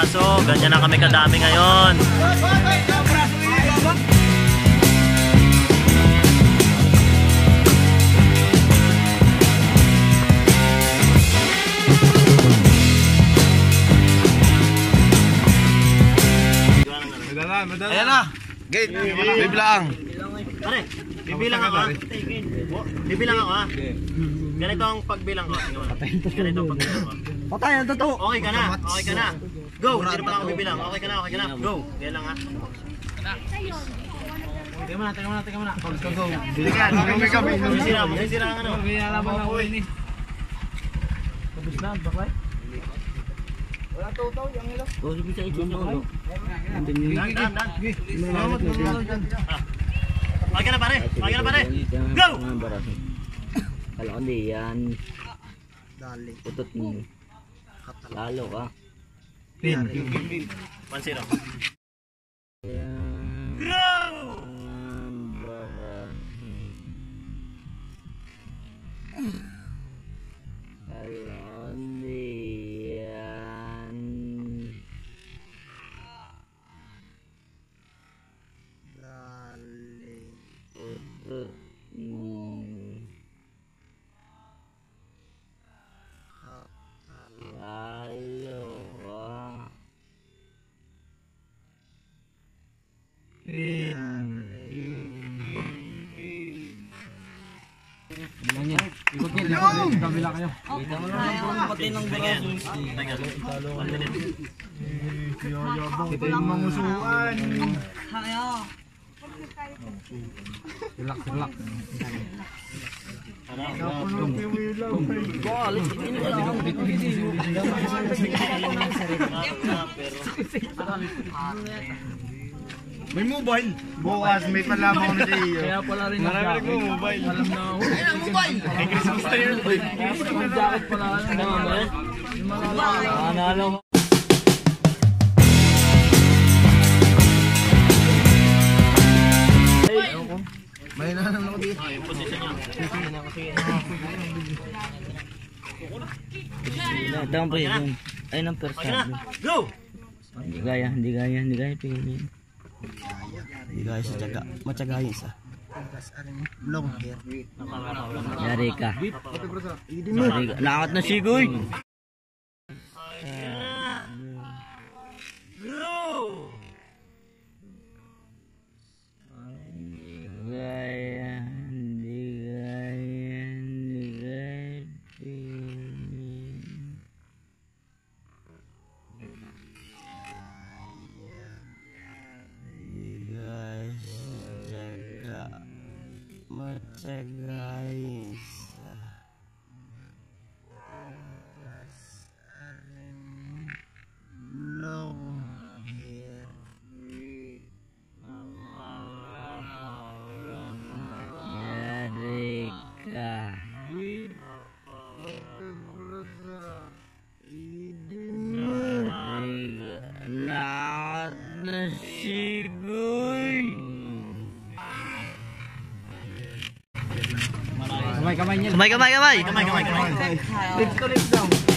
kabraso. Ganyan na kami kadami ngayon. Ayan na. Gate. Biblaang. Pare, bibilang ako. Bibilang ako ha. Ganito ang pagbilang ko. Ganito ang pagbilang ko. Patay ang totoo. Okay ka na, okay ka na. Go! Hindi na pala ako bibilang. Okay ka na, okay ka na. Go! Yan lang ha. Teka muna, teka muna, teka muna. Pagka-go. Biligan. Kami kami. Masisira, masisira ang ano. May alaban na ako ini. Tapos na, bakay. Dan, dan, dan. Okay ka na pare, okay ka na pare. Go! Kala ko di yan. Putot mo. Lalo ka. Pin. 1-0. Ikot niya, ikot niya. Kabila kayo. Ito yung mangusuan. Relax, relax. May mobile. Bukas may palaman ko na sa iyo. Kaya pala rin Marami mo mobile. Alam na ako. May Christmas na yun. Yung jacket pala. Ano ba? Mga Nanalo ka. May nanang ako dito. Ah, yung position niya. Ito ang prison. Ayun ang first time. Go! Hindi kaya, hindi kaya, hindi kaya. Piliin. Hindi guys, matyaga. Matyagay isa. Long hair. Yari ka. Yari ka. Nakat na sigoy. Bye guys. Kamay, kamay niya. Kamay, kamay, kamay. Kamay, kamay, kamay. Lips to lips daw.